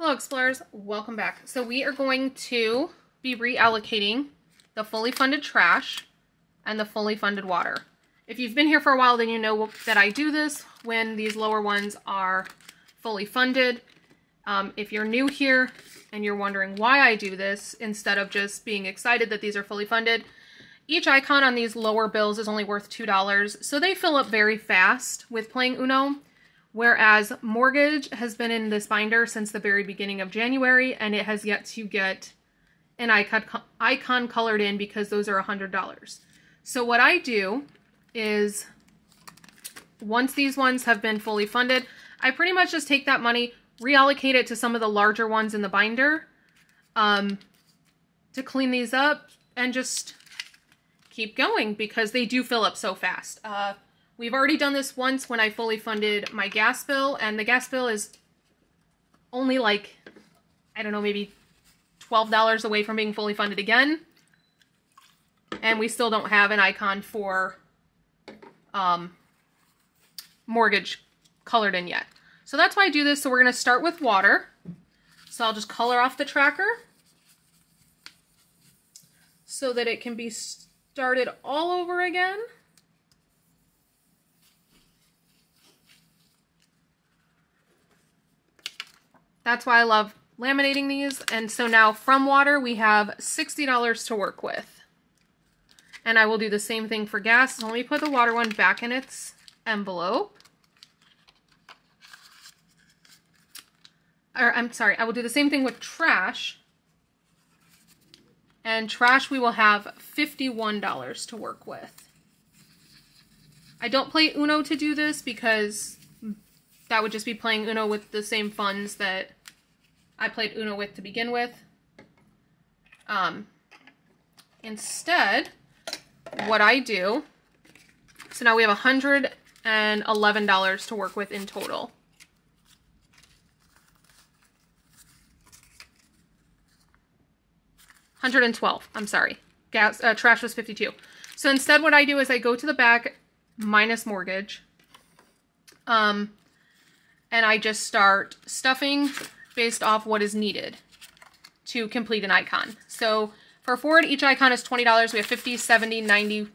Hello Explorers, welcome back. So we are going to be reallocating the fully funded trash and the fully funded water. If you've been here for a while, then you know that I do this when these lower ones are fully funded. Um, if you're new here and you're wondering why I do this, instead of just being excited that these are fully funded, each icon on these lower bills is only worth $2, so they fill up very fast with playing Uno. Whereas Mortgage has been in this binder since the very beginning of January and it has yet to get an icon, icon colored in because those are $100. So what I do is once these ones have been fully funded, I pretty much just take that money, reallocate it to some of the larger ones in the binder um, to clean these up and just keep going because they do fill up so fast. Uh, We've already done this once when I fully funded my gas bill, and the gas bill is only like, I don't know, maybe $12 away from being fully funded again. And we still don't have an icon for um, mortgage colored in yet. So that's why I do this. So we're going to start with water. So I'll just color off the tracker so that it can be started all over again. That's why I love laminating these. And so now from water, we have $60 to work with. And I will do the same thing for gas. So let me put the water one back in its envelope. Or I'm sorry, I will do the same thing with trash. And trash we will have $51 to work with. I don't play Uno to do this because that would just be playing Uno with the same funds that I played Uno with to begin with. Um, instead, what I do, so now we have $111 to work with in total. Hundred and twelve. I'm sorry. Gas uh, trash was fifty two. So instead, what I do is I go to the back minus mortgage, um, and I just start stuffing based off what is needed to complete an icon. So for Ford, each icon is $20. We have 50, 70, 90,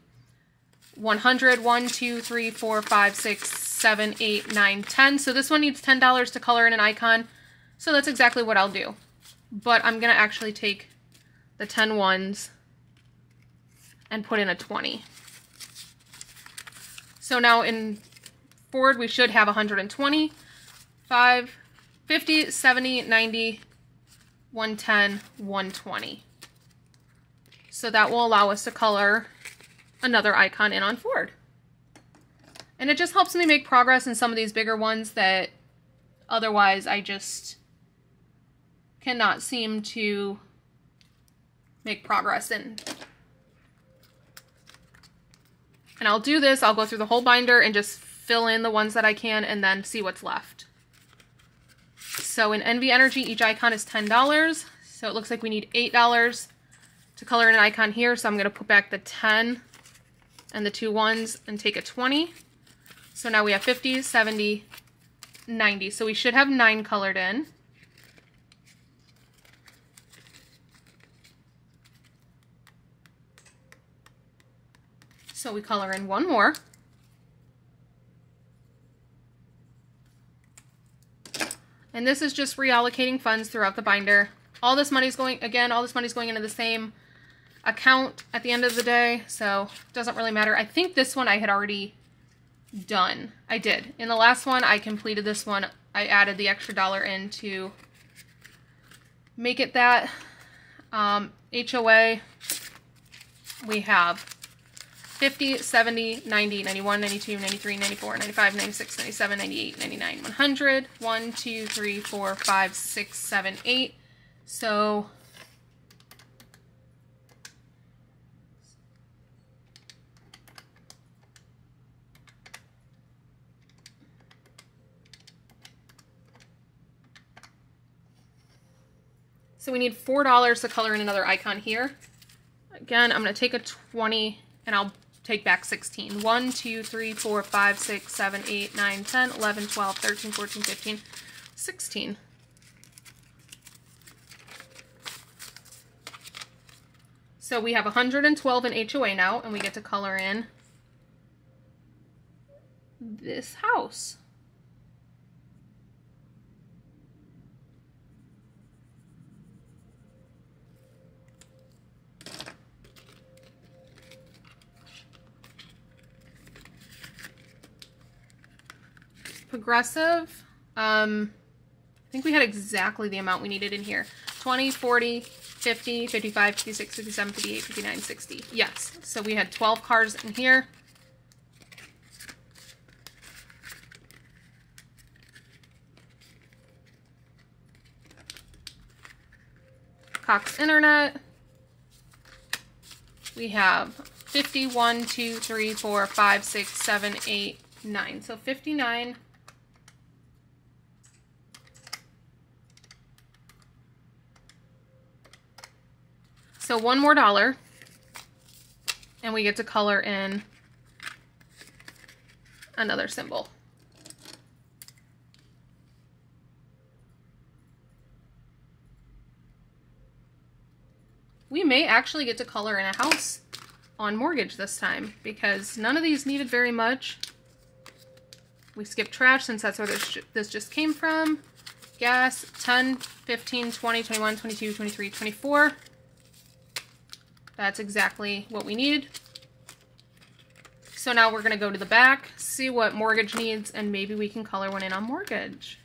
100, 1, 2, 3, 4, 5, 6, 7, 8, 9, 10. So this one needs $10 to color in an icon. So that's exactly what I'll do. But I'm going to actually take the 10 ones and put in a 20. So now in Ford, we should have 120, 5, 50, 70, 90, 110, 120. So that will allow us to color another icon in on Ford. And it just helps me make progress in some of these bigger ones that otherwise I just cannot seem to make progress in. And I'll do this, I'll go through the whole binder and just fill in the ones that I can and then see what's left. So in NV Energy, each icon is $10. So it looks like we need $8 to color in an icon here. So I'm going to put back the 10 and the two ones and take a 20. So now we have 50, 70, 90. So we should have nine colored in. So we color in one more. And this is just reallocating funds throughout the binder. All this money's going, again, all this money's going into the same account at the end of the day, so it doesn't really matter. I think this one I had already done. I did. In the last one, I completed this one. I added the extra dollar in to make it that. Um, HOA, we have 50, 70, 90, 91, 92, 93, 94, 95, 96, 97, 98, 99, 100. 1, 2, 3, 4, 5, 6, 7, 8. So So we need $4 to color in another icon here. Again, I'm going to take a 20 and I'll take back 16. 1, 2, 3, 4, 5, 6, 7, 8, 9, 10, 11, 12, 13, 14, 15, 16. So we have 112 in HOA now, and we get to color in this house. Progressive, um, I think we had exactly the amount we needed in here. 20, 40, 50, 55, 56, 57, 58, 59, 60. Yes, so we had 12 cars in here. Cox Internet. We have 51, 2, 3, 4, 5, 6, 7, 8, 9. So 59. So one more dollar. And we get to color in another symbol. we may actually get to color in a house on mortgage this time because none of these needed very much. We skipped trash since that's where this, this just came from. Gas, 10, 15, 20, 21, 22, 23, 24. That's exactly what we need. So now we're going to go to the back, see what mortgage needs, and maybe we can color one in on mortgage.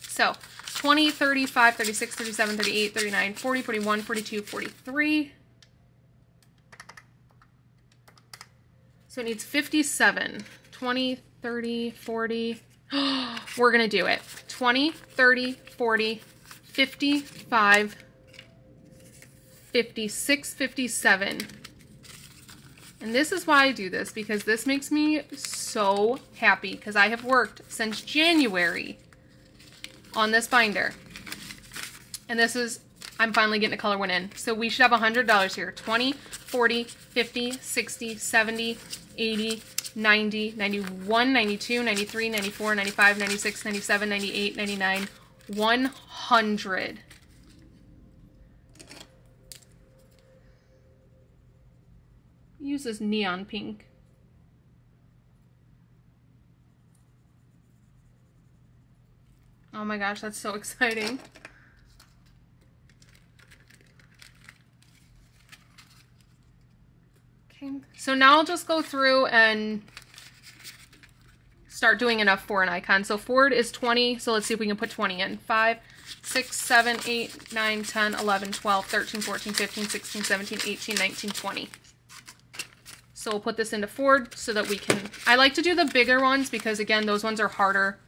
So 20, 35, 36, 37, 38, 39, 40, 41, 42, 43. So it needs 57. 20, 30, 40. We're going to do it. 20, 30, 40, 55, 56, 57. And this is why I do this, because this makes me so happy, because I have worked since January on this binder. And this is, I'm finally getting a color one in. So we should have $100 here. 20, 40, 50, 60, 70, 80, 90, 91, 92, 93, 94, 95, 96, 97, 98, 99, 100. Use this neon pink. Oh my gosh, that's so exciting. Okay, so now I'll just go through and start doing enough for an icon. So Ford is 20, so let's see if we can put 20 in. 5, 6, 7, 8, 9, 10, 11, 12, 13, 14, 15, 16, 17, 18, 19, 20. So we'll put this into Ford so that we can... I like to do the bigger ones because, again, those ones are harder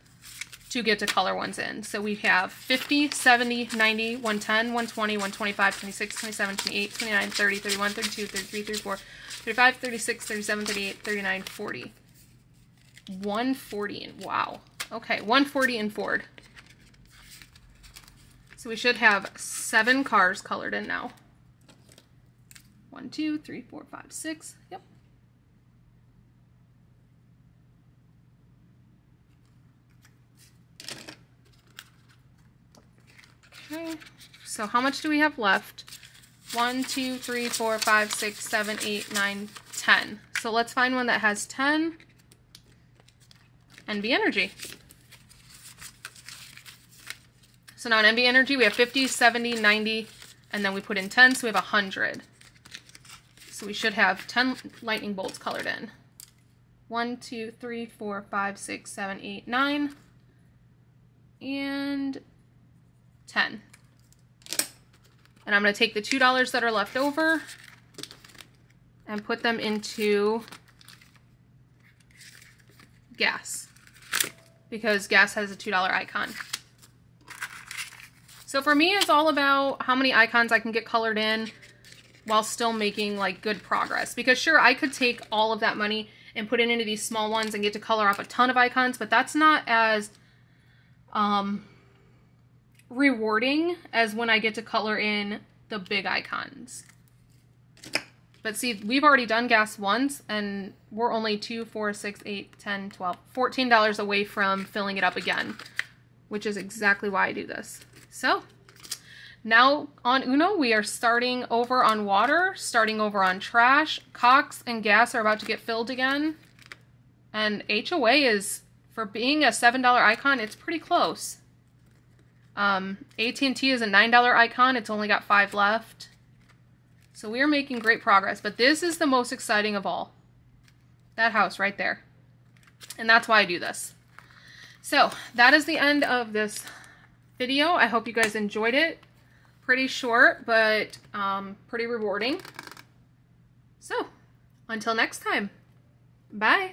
to get to color ones in. So we have 50, 70, 90, 110, 120, 125, 26, 27, 28, 29, 30, 31, 32, 33, 34, 35, 36, 37, 38, 39, 40. 140 in, wow. Okay, 140 in Ford. So we should have seven cars colored in now. One, two, three, four, five, six. Yep. Okay, so how much do we have left? One, two, three, four, five, six, seven, eight, nine, ten. So let's find one that has 10. NV Energy. So now in NV Energy, we have 50, 70, 90, and then we put in 10, so we have 100. So we should have 10 lightning bolts colored in. 1, 2, 3, 4, 5, 6, 7, 8, 9. And 10. And I'm going to take the $2 that are left over and put them into gas because gas has a $2 icon. So for me, it's all about how many icons I can get colored in while still making like good progress. Because sure, I could take all of that money and put it into these small ones and get to color up a ton of icons, but that's not as um, rewarding as when I get to color in the big icons. But see, we've already done gas once, and we're only 2, 4, 6, 8, 10, 12, $14 away from filling it up again, which is exactly why I do this. So, Now on Uno, we are starting over on water, starting over on trash. Cox and gas are about to get filled again. And HOA is, for being a $7 icon, it's pretty close. Um, AT&T is a $9 icon. It's only got five left. So we are making great progress. But this is the most exciting of all. That house right there. And that's why I do this. So that is the end of this video. I hope you guys enjoyed it. Pretty short, but um, pretty rewarding. So until next time, bye.